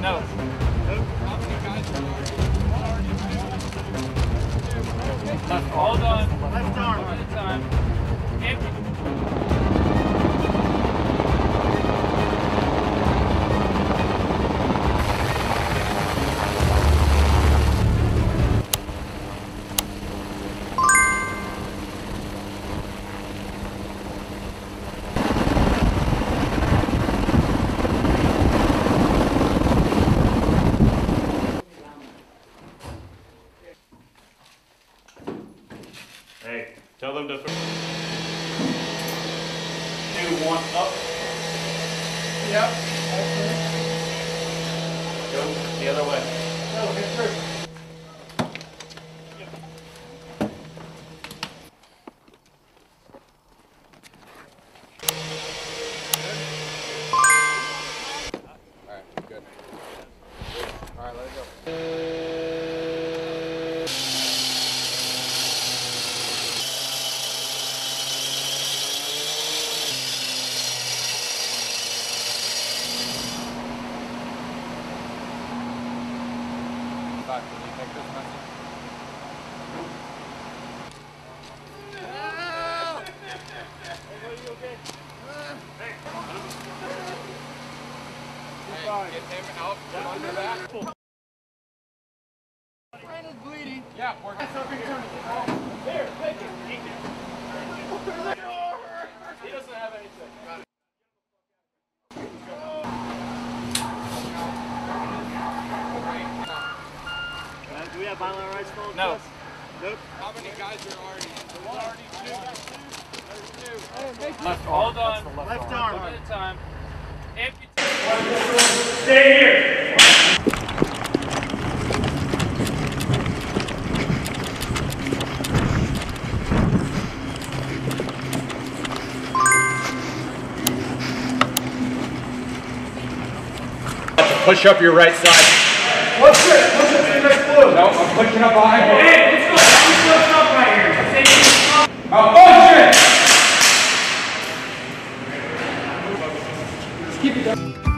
No. That's all done. Left arm. One at a time. Hey, tell them to. Two, one, up. Yep. Go the other way. Alright, good. Alright, let it go. Doc, can you take this message? Get him out from under that. Yeah, we're He Do we have violent rights full? No. Nope. How many guys are already? There's already two. There's two. Left Hold on. Left arm. One at a time. Empty. Stay here. Push up your right side. What's it? pushing up behind. Hey, let's go. He's still stuck right here. Let's Keep it going.